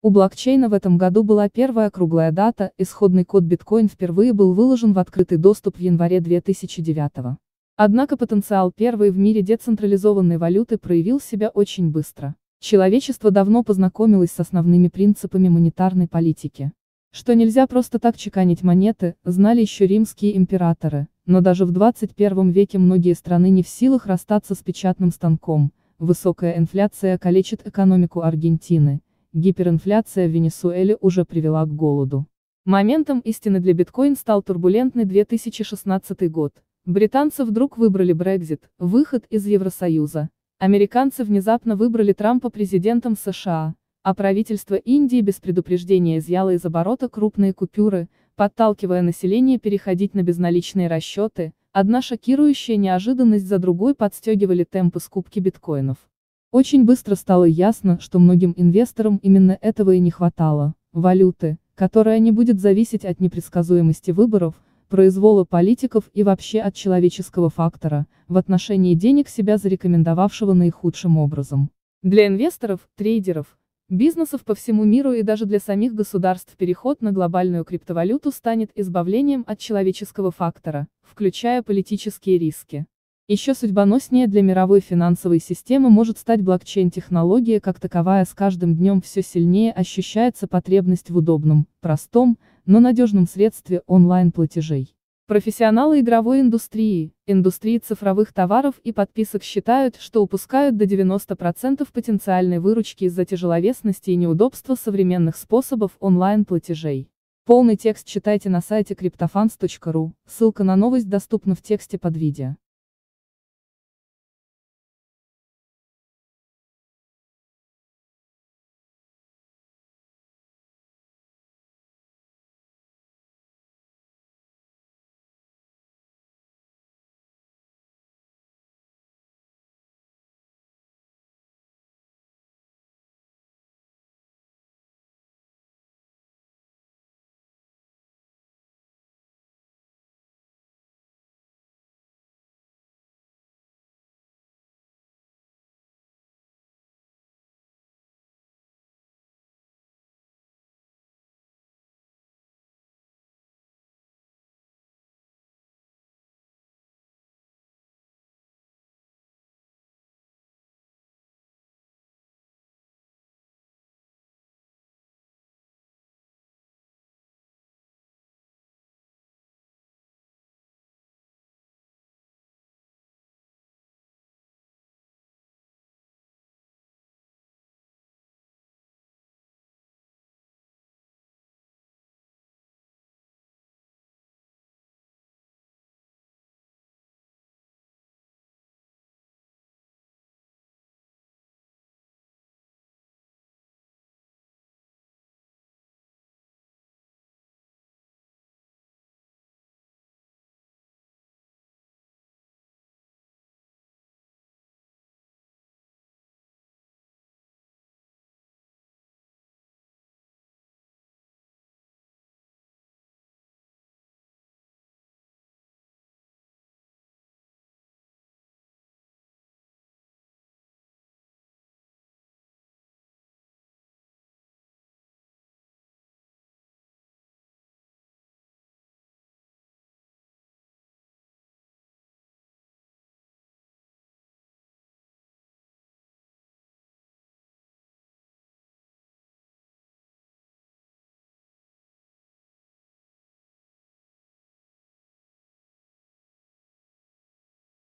У блокчейна в этом году была первая круглая дата, исходный код биткоин впервые был выложен в открытый доступ в январе 2009. Однако потенциал первой в мире децентрализованной валюты проявил себя очень быстро. Человечество давно познакомилось с основными принципами монетарной политики. Что нельзя просто так чеканить монеты, знали еще римские императоры, но даже в 21 веке многие страны не в силах расстаться с печатным станком, высокая инфляция калечит экономику Аргентины, гиперинфляция в Венесуэле уже привела к голоду. Моментом истины для биткоин стал турбулентный 2016 год. Британцы вдруг выбрали Брекзит, выход из Евросоюза. Американцы внезапно выбрали Трампа президентом США, а правительство Индии без предупреждения изъяло из оборота крупные купюры, подталкивая население переходить на безналичные расчеты, одна шокирующая неожиданность за другой подстегивали темпы скупки биткоинов. Очень быстро стало ясно, что многим инвесторам именно этого и не хватало – валюты, которая не будет зависеть от непредсказуемости выборов, произвола политиков и вообще от человеческого фактора, в отношении денег себя зарекомендовавшего наихудшим образом. Для инвесторов, трейдеров, бизнесов по всему миру и даже для самих государств переход на глобальную криптовалюту станет избавлением от человеческого фактора, включая политические риски. Еще судьбоноснее для мировой финансовой системы может стать блокчейн-технология как таковая с каждым днем все сильнее ощущается потребность в удобном, простом, но надежном средстве онлайн-платежей. Профессионалы игровой индустрии, индустрии цифровых товаров и подписок считают, что упускают до 90% потенциальной выручки из-за тяжеловесности и неудобства современных способов онлайн-платежей. Полный текст читайте на сайте cryptofans.ru, ссылка на новость доступна в тексте под видео.